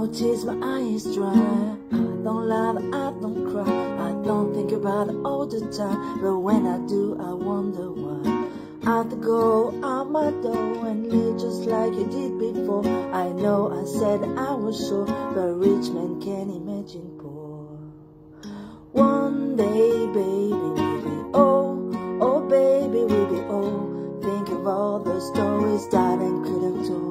won't tears, my eyes dry. I don't laugh, I don't cry. I don't think about it all the time. But when I do, I wonder why. I have to go out my door and live just like you did before. I know I said I was sure, but rich man can't imagine poor. One day, baby, we'll be old. Oh, baby, we'll be old. Think of all the stories that I could have told.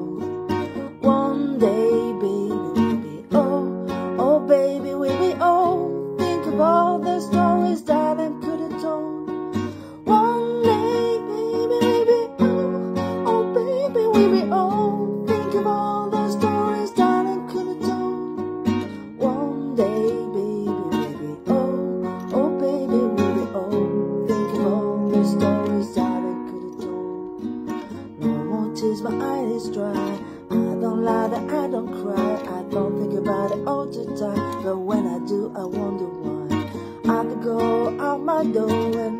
Eyes dry. I don't lie, that I don't cry. I don't think about it all the time. But when I do, I wonder why. I could go out my door and